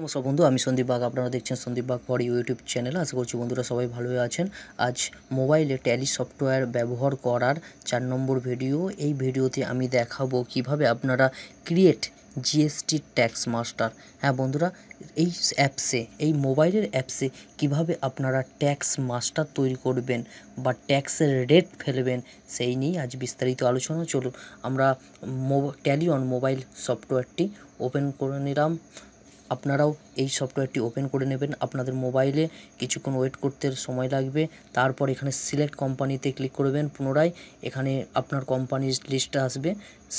নমস্কার বন্ধু, আমি সন্দীপ বাগ আপনারা দেখছেন Sandip Bag for YouTube channel আশা করছি বন্ধুরা সবাই ভালোই আছেন। আজ মোবাইলে ট্যালি সফটওয়্যার ব্যবহার করার চার নম্বর ভিডিও এই ভিডিওতে আমি দেখাবো কীভাবে আপনারা ক্রিয়েট জিএসটি ট্যাক্স মাস্টার হ্যাঁ বন্ধুরা, এই অ্যাপসে এই মোবাইলের অ্যাপসে কীভাবে আপনারা ট্যাক্স মাস্টার তৈরি করবেন বা ট্যাক্সের রেট ফেলবেন, সেই নিয়েই আজ বিস্তারিত আলোচনা। চলুন, আমরা ট্যালি অন মোবাইল সফটওয়্যারটি ওপেন করে নিলাম। আপনারাও এই সফটওয়্যারটি ওপেন করে নেবেন। আপনাদের মোবাইলে কিছুক্ষণ ওয়েট করতে সময় লাগবে। তারপর এখানে সিলেক্ট কোম্পানিতে ক্লিক করবেন পুনরায়। এখানে আপনার কোম্পানির লিস্ট আসবে।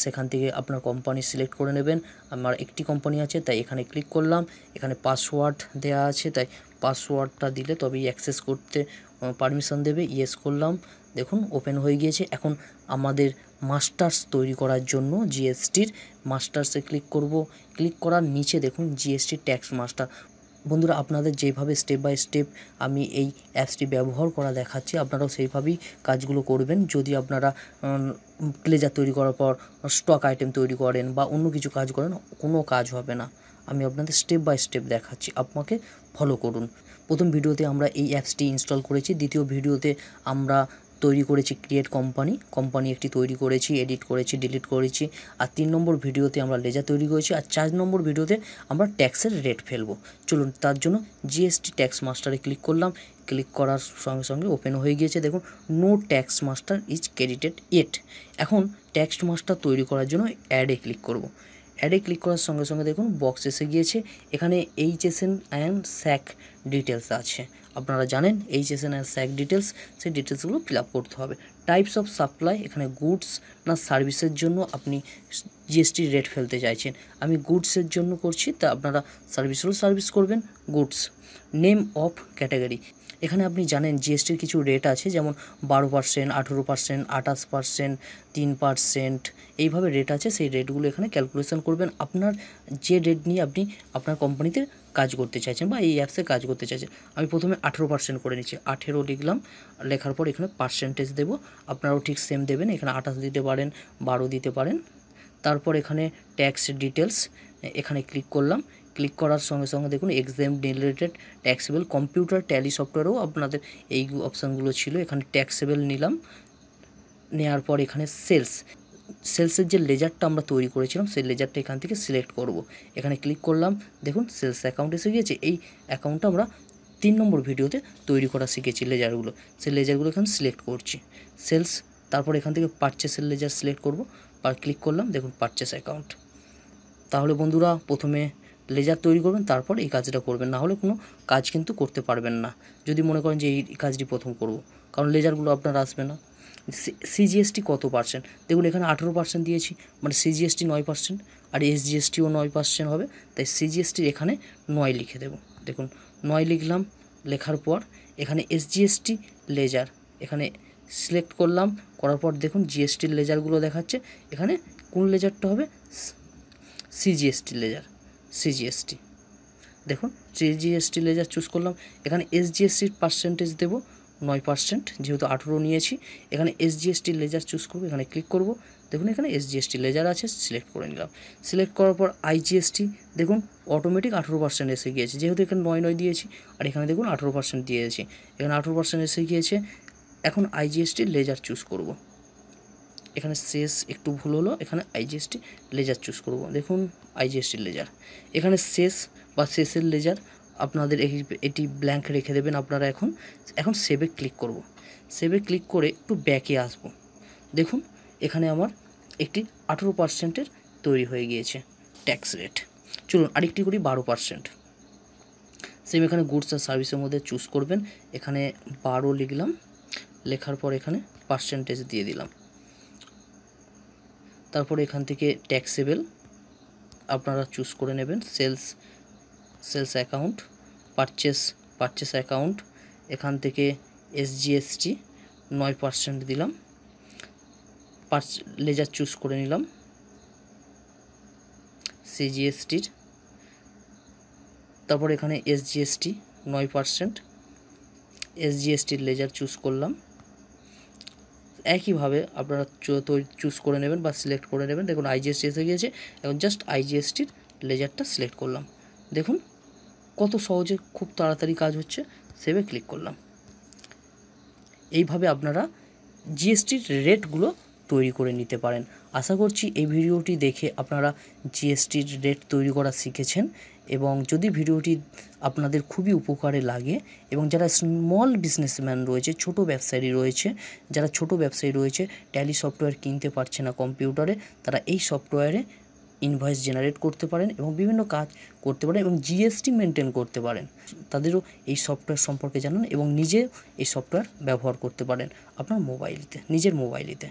সেখান থেকে আপনার কোম্পানি সিলেক্ট করে নেবেন। আমার একটি কোম্পানি আছে, তাই এখানে ক্লিক করলাম। এখানে পাসওয়ার্ড দেয়া আছে, তাই পাসওয়ার্ডটা দিলে তবেই অ্যাক্সেস করতে পারমিশন দেবে ইয়েস করলাম। দেখুন ওপেন হয়ে গিয়েছে। এখন আমাদের মাস্টার্স তৈরি করার জন্য জিএসটির মাস্টার্সে ক্লিক করব। ক্লিক করার নিচে দেখুন জিএসটি ট্যাক্স মাস্টার বন্ধুরা, আপনাদের যেভাবে স্টেপ বাই স্টেপ আমি এই অ্যাপসটি ব্যবহার করা দেখাচ্ছি, আপনারাও সেইভাবেই কাজগুলো করবেন। যদি আপনারা প্লেজার তৈরি করার পর স্টক আইটেম তৈরি করেন বা অন্য কিছু কাজ করেন, কোনো কাজ হবে না। আমি আপনাদের স্টেপ বাই স্টেপ দেখাচ্ছি, আপনাকে ফলো করুন। প্রথম ভিডিওতে আমরা এই অ্যাপসটি ইনস্টল করেছি, দ্বিতীয় ভিডিওতে আমরা তৈরি করেছি ক্রিয়েট কোম্পানি কোম্পানি একটি তৈরি করেছি এডিট করেছি ডিলিট করেছি, আর তিন নম্বর ভিডিওতে আমরা লেজার তৈরি করেছি, আর চার নম্বর ভিডিওতে আমরা ট্যাক্সের রেট ফেলব। চলুন, তার জন্য জিএসটি ট্যাক্স মাস্টারে ক্লিক করলাম ক্লিক করার সঙ্গে সঙ্গে ওপেন হয়ে গিয়েছে, দেখুন no tax master is credited at এখন ট্যাক্স মাস্টার তৈরি করার জন্য অ্যাডে ক্লিক করব। অ্যাডে ক্লিক করার সঙ্গে সঙ্গে দেখুন বক্স এসে গিয়েছে। এখানে এইচএসএন অ্যান্ড স্যাক ডিটেলস আছে। আপনারা জানেন এইচএসএন অ্যান্ড স্যাক ডিটেলস সেই ডিটেলসগুলো ফিল করতে হবে। টাইপস অফ সাপ্লাই এখানে গুডস না সার্ভিসের জন্য আপনি জিএসটি রেট ফেলতে চাইছেন। আমি গুডসের জন্য করছি, তা আপনারা সার্ভিসেরও সার্ভিস করবেন গুডস নেম অফ ক্যাটাগরি এখানে আপনি জানেন জিএসটির কিছু রেট আছে, যেমন বারো পার্সেন্ট আঠেরো পার্সেন্ট আঠাশ পার্সেন্ট তিন পার্সেন্ট এইভাবে রেট আছে, সেই রেটগুলো এখানে ক্যালকুলেশন করবেন। আপনার যে রেট নিয়ে আপনি আপনার কোম্পানিতে কাজ করতে চাইছেন বা এই অ্যাপসে কাজ করতে চাইছেন, আমি প্রথমে আঠেরো পার্সেন্ট করে নিচ্ছি। আঠেরো লিখলাম, লেখার পর এখানে পার্সেন্টেজ দেবো। আপনারাও ঠিক সেম দেবেন, এখানে আঠাশ দিতে পারেন, বারো দিতে পারেন। তারপর এখানে ট্যাক্স ডিটেলস এখানে ক্লিক করলাম। ক্লিক করার সঙ্গে সঙ্গে দেখুন exam related taxable computer tally সফটওয়্যারও আপনাদের এই অপশানগুলো ছিল। এখানে ট্যাক্সেবল নিলাম। নেওয়ার পর এখানে সেলস সেলসের যে লেজারটা আমরা তৈরি করেছিলাম, সেই লেজারটা এখান থেকে সিলেক্ট করব। এখানে ক্লিক করলাম। দেখুন সেলস অ্যাকাউন্ট এসে গিয়েছে। এই অ্যাকাউন্টটা আমরা তিন নম্বর ভিডিওতে তৈরি করা শিখেছি লেজারগুলো সেই লেজারগুলো এখানে সিলেক্ট করছি। সেলস তারপর এখান থেকে পারচেসের লেজার সিলেক্ট করব। আর ক্লিক করলাম। দেখুন পারচেস অ্যাকাউন্ট তাহলে বন্ধুরা, প্রথমে লেজার তৈরি করবেন, তারপর এই কাজটা করবেন। না হলে কোনো কাজ কিন্তু করতে পারবেন না। যদি মনে করেন যে এই কাজটি প্রথম করব, কারণ লেজারগুলো আপনার আসবে না। সিজিএসটি কত পার্সেন্ট দেখুন, এখানে আঠেরো পার্সেন্ট দিয়েছি মানে সিজিএসটি নয় পার্সেন্ট আর এসজিএসটিও নয় পার্সেন্ট হবে, তাই সিজিএসটির এখানে নয় লিখে দেব। দেখুন, নয় লিখলাম, লেখার পর এখানে এসজিএসটি লেজার, এখানে সিলেক্ট করলাম, করার পর দেখুন জিএসটির লেজারগুলো দেখাচ্ছে, এখানে কোন লেজারটা হবে? CGST ledger. সিজিএসটি দেখুন সিজিএসটি লেজার চুজ করলাম, এখানে এসজিএসটির পার্সেন্টেজ দেবো, নয় পার্সেন্ট যেহেতু আঠেরো নিয়েছি, এখানে এসজিএসটি লেজার চুজ করব, এখানে ক্লিক করব, দেখুন এখানে এসজিএসটি লেজার আছে সিলেক্ট করে নিলাম। সিলেক্ট করার পর আইজিএসটি দেখুন অটোমেটিক আঠেরো পার্সেন্ট এসে গিয়েছে, যেহেতু এখানে নয় নয় দিয়েছি, আর এখানে দেখুন আঠেরো পার্সেন্ট দিয়েছি, এখানে আঠেরো পার্সেন্ট এসে গিয়েছে, এখন আইজিএসটি লেজার চুজ করব। এখানে শেষ একটু ভুল হলো, এখানে আইজিএসটি লেজার চুজ করব। দেখুন আইজিএসটি লেজার এখানে শেষ বা শেষের লেজার আপনাদের এটি ব্ল্যাঙ্ক রেখে দেবেন আপনারা এখন। এখন সেভে ক্লিক করব। সেভে ক্লিক করে একটু ব্যাকে আসব। দেখুন, এখানে আমার একটি আঠেরো পার্সেন্টের তৈরি হয়ে গিয়েছে ট্যাক্স রেট চলুন, আরেকটি করি বারো পার্সেন্ট সেম এখানে গুডস আর সার্ভিসের মধ্যে চুজ করবেন। এখানে বারো লিখলাম। লেখার পর এখানে পার্সেন্টেজ দিয়ে দিলাম। তারপর এখান থেকে ট্যাক্সেবল আপনারা চুজ করে নেবেন sales sales account purchase purchase account এখান থেকে এসজিএসটি নয় পার্সেন্ট দিলাম পার্চ লেজার চুজ করে নিলাম সিজিএসটির তারপর এখানে এসজিএসটি নয় পার্সেন্ট এসজিএসটির লেজার চুজ করলাম। একইভাবে আপনারা চুজ করে নেবেন বা সিলেক্ট করে নেবেন। দেখুন আইজিএসটি এসে গিয়েছে। এখন জাস্ট আইজিএসটির লেজারটা সিলেক্ট করলাম। দেখুন কত সহজে খুব তাড়াতাড়ি কাজ হচ্ছে। সেভে ক্লিক করলাম। এইভাবে আপনারা জিএসটির রেটগুলো তৈরি করে নিতে পারেন। আশা করছি এই ভিডিওটি দেখে আপনারা জিএসটির রেট তৈরি করা শিখেছেন। এবং যদি ভিডিওটি আপনাদের খুবই উপকারে লাগে এবং যারা স্মল বিজনেসম্যান রয়েছে, ছোট ব্যবসায়ী রয়েছে, যারা ছোট ব্যবসায়ী রয়েছে ট্যালি সফটওয়্যার কিনতে পারছে না কম্পিউটারে তারা এই সফটওয়্যারে ইনভয়েস জেনারেট করতে পারেন এবং বিভিন্ন কাজ করতে পারেন এবং জিএসটি মেনটেন করতে পারেন। তাদেরও এই সফটওয়্যার সম্পর্কে জানান এবং নিজে এই সফটওয়্যার ব্যবহার করতে পারেন আপনার মোবাইলতে নিজের মোবাইলেতে